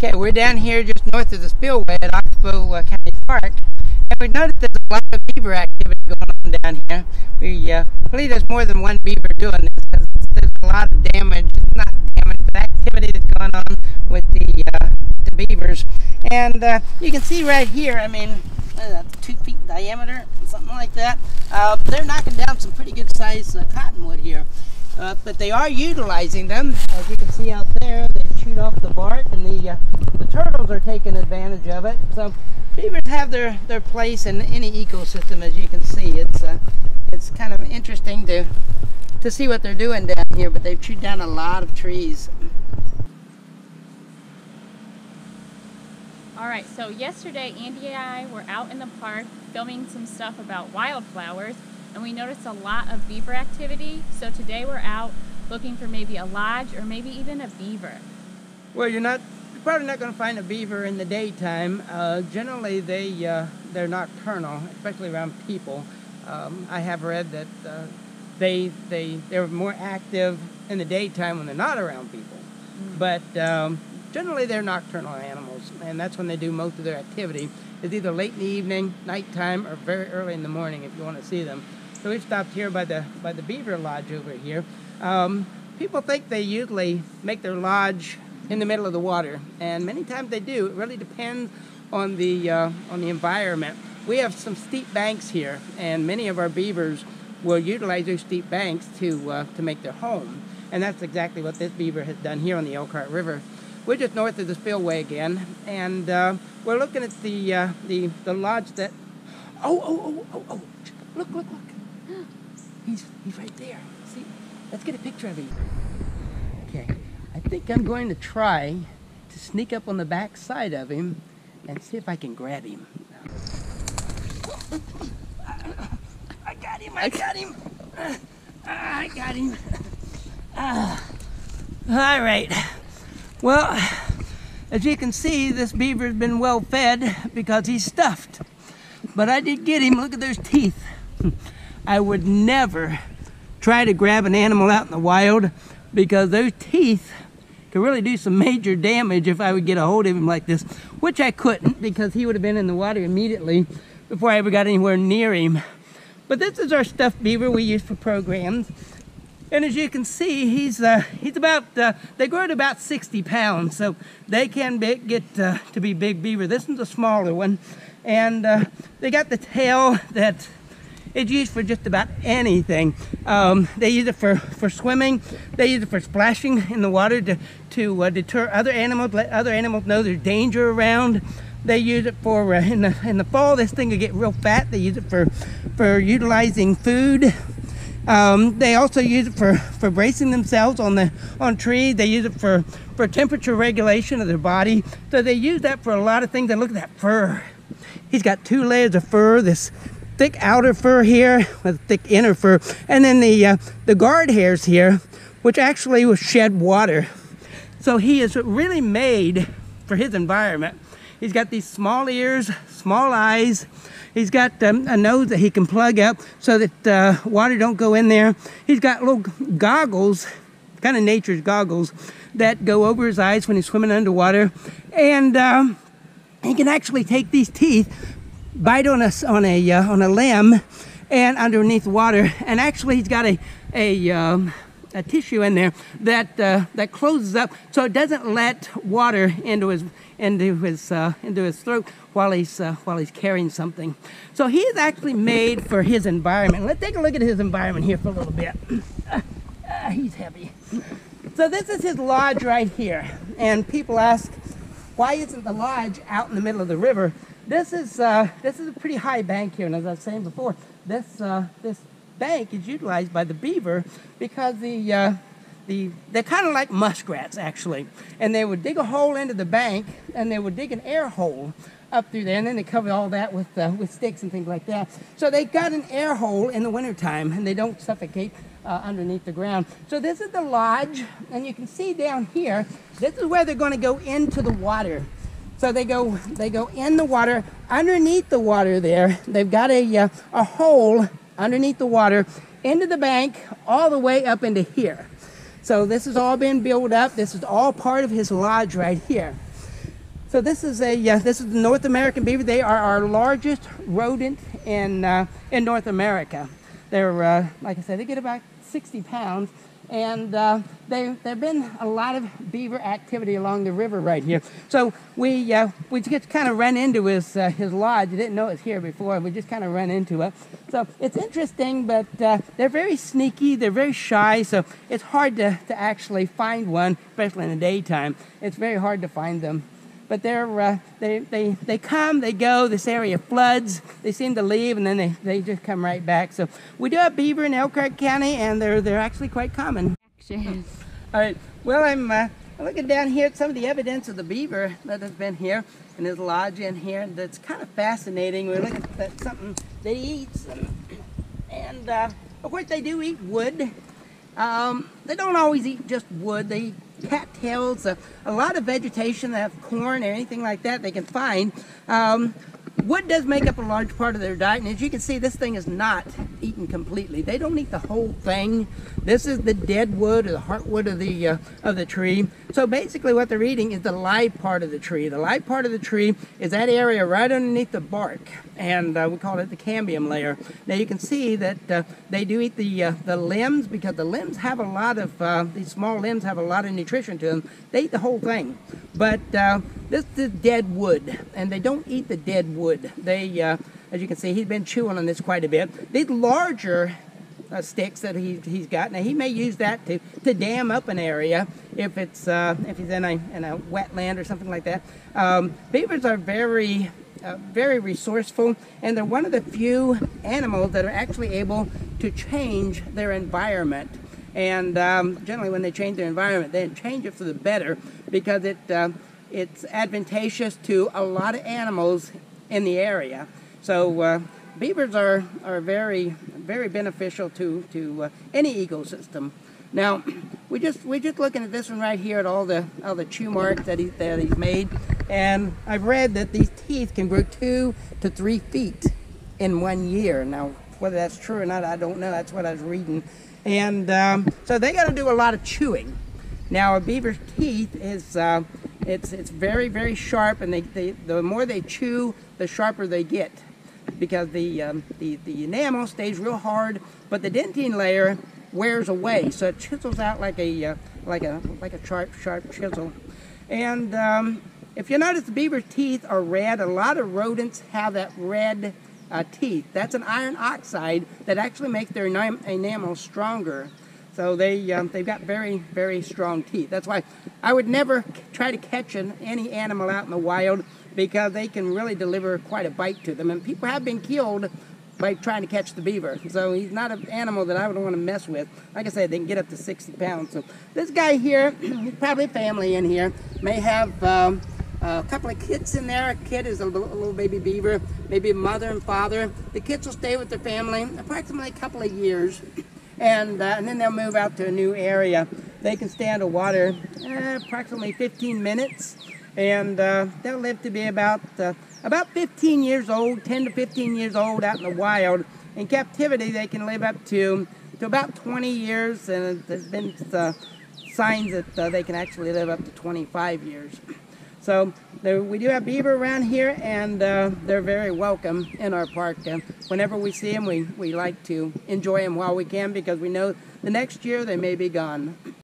Okay, we're down here just north of the spillway at Ox Bow uh, County Park, and we noticed there's a lot of beaver activity going on down here. We uh, believe there's more than one beaver doing this there's a lot of damage, not damage, but activity that's going on with the, uh, the beavers. And uh, you can see right here, I mean, uh, two feet diameter, something like that. Uh, they're knocking down some pretty good sized uh, cottonwood here. Uh, but they are utilizing them. As you can see out there, they chewed off the bark and the, uh, the turtles are taking advantage of it. So beavers have their, their place in any ecosystem as you can see. It's, uh, it's kind of interesting to, to see what they're doing down here, but they've chewed down a lot of trees. All right, so yesterday Andy and I were out in the park filming some stuff about wildflowers and we noticed a lot of beaver activity. So today we're out looking for maybe a lodge or maybe even a beaver. Well, you're not you're probably not going to find a beaver in the daytime. Uh, generally, they uh, they're nocturnal, especially around people. Um, I have read that uh, they they they're more active in the daytime when they're not around people. Mm. But um, generally, they're nocturnal animals, and that's when they do most of their activity. It's either late in the evening, nighttime, or very early in the morning if you want to see them. So we stopped here by the by the Beaver Lodge over here. Um, people think they usually make their lodge in the middle of the water, and many times they do. It really depends on the uh, on the environment. We have some steep banks here, and many of our beavers will utilize those steep banks to uh, to make their home, and that's exactly what this beaver has done here on the Elkhart River. We're just north of the spillway again, and uh, we're looking at the uh, the the lodge that. Oh oh oh oh oh! Look look look! He's, he's right there. See, let's get a picture of him. Okay, I think I'm going to try to sneak up on the back side of him and see if I can grab him. I got him, I got him. Ah, I got him. Ah. all right. Well, as you can see, this beaver's been well fed because he's stuffed. But I did get him. Look at those teeth. I would never try to grab an animal out in the wild because those teeth could really do some major damage if I would get a hold of him like this, which I couldn't because he would have been in the water immediately before I ever got anywhere near him. But this is our stuffed beaver we use for programs. And as you can see, he's uh, he's about, uh, they grow at about 60 pounds, so they can be, get uh, to be big beaver. This one's a smaller one. And uh, they got the tail that it's used for just about anything. Um, they use it for, for swimming. They use it for splashing in the water to, to uh, deter other animals, let other animals know there's danger around. They use it for, uh, in, the, in the fall, this thing will get real fat. They use it for, for utilizing food. Um, they also use it for, for bracing themselves on the on trees. They use it for, for temperature regulation of their body. So they use that for a lot of things. And look at that fur. He's got two layers of fur. This thick outer fur here with thick inner fur, and then the uh, the guard hairs here, which actually will shed water. So he is really made for his environment. He's got these small ears, small eyes. He's got um, a nose that he can plug up so that uh, water don't go in there. He's got little goggles, kind of nature's goggles, that go over his eyes when he's swimming underwater. And um, he can actually take these teeth, bite on a, on a, uh, on a limb and underneath water. And actually he's got a, a, um, a tissue in there that, uh, that closes up so it doesn't let water into his, into his, uh, into his throat while he's, uh, while he's carrying something. So he's actually made for his environment. Let's take a look at his environment here for a little bit. Uh, he's heavy. So this is his lodge right here. And people ask, why isn't the lodge out in the middle of the river? This is, uh, this is a pretty high bank here, and as I was saying before, this, uh, this bank is utilized by the beaver because the, uh, the, they're kind of like muskrats, actually. And they would dig a hole into the bank, and they would dig an air hole up through there, and then they cover all that with, uh, with sticks and things like that. So they got an air hole in the wintertime, and they don't suffocate uh, underneath the ground. So this is the lodge, and you can see down here, this is where they're going to go into the water. So they go, they go in the water, underneath the water there. They've got a, uh, a hole underneath the water into the bank all the way up into here. So this has all been built up. This is all part of his lodge right here. So this is a uh, this is the North American beaver. They are our largest rodent in uh, in North America. They're uh, like I said, they get about 60 pounds, and uh, they there've been a lot of beaver activity along the river right here. So we uh, we just kind of ran into his uh, his lodge. You didn't know it was here before. We just kind of ran into it. So it's interesting, but uh, they're very sneaky. They're very shy. So it's hard to to actually find one, especially in the daytime. It's very hard to find them but they're uh, they, they they come they go this area floods they seem to leave and then they, they just come right back. So we do have beaver in elkhart county and they're they're actually quite common. All right well i'm uh, looking down here at some of the evidence of the beaver that has been here in his lodge in here that's kind of fascinating. We're looking at something they eat and, and uh, of course they do eat wood. Um, they don't always eat just wood. They eat cattails, uh, a lot of vegetation that have corn or anything like that they can find. Um, wood does make up a large part of their diet, and as you can see, this thing is not eaten completely. They don't eat the whole thing. This is the dead wood or the heartwood of the uh, of the tree. So basically, what they're eating is the live part of the tree. The live part of the tree is that area right underneath the bark, and uh, we call it the cambium layer. Now you can see that uh, they do eat the uh, the limbs because the limbs have a lot of uh, these small limbs have a lot of nutrition to them. They eat the whole thing, but uh, this is dead wood, and they don't eat the dead wood. They, uh, as you can see, he's been chewing on this quite a bit. These larger uh, sticks that he, he's got. Now he may use that to, to dam up an area if it's uh, if he's in a in a wetland or something like that. Um, beavers are very uh, very resourceful, and they're one of the few animals that are actually able to change their environment. And um, generally, when they change their environment, they change it for the better because it uh, it's advantageous to a lot of animals in the area. So uh, beavers are, are very very beneficial to to uh, any ecosystem. Now we just we're just looking at this one right here at all the all the chew marks that he that he's made, and I've read that these teeth can grow two to three feet in one year. Now whether that's true or not, I don't know. That's what I was reading, and um, so they got to do a lot of chewing. Now a beaver's teeth is uh, it's it's very very sharp, and they, they the more they chew, the sharper they get, because the um, the the enamel stays real hard, but the dentine layer wears away, so it chisels out like a uh, like a like a sharp sharp chisel. And um, if you notice, the teeth are red. A lot of rodents have that red uh, teeth. That's an iron oxide that actually makes their enamel stronger. So they um, they've got very very strong teeth. That's why I would never try to catch an, any animal out in the wild because they can really deliver quite a bite to them. And people have been killed by trying to catch the beaver. So he's not an animal that I would want to mess with. Like I said, they can get up to 60 pounds. So this guy here, probably family in here, may have. Um, a couple of kids in there. A kid is a little, a little baby beaver, maybe a mother and father. The kids will stay with their family approximately a couple of years and, uh, and then they'll move out to a new area. They can stay underwater uh, approximately 15 minutes, and uh, they'll live to be about uh, about 15 years old, 10 to 15 years old out in the wild. In captivity, they can live up to to about 20 years, and there's been uh, signs that uh, they can actually live up to 25 years. So there, we do have beaver around here, and uh, they're very welcome in our park. Uh, whenever we see them, we, we like to enjoy them while we can because we know the next year they may be gone.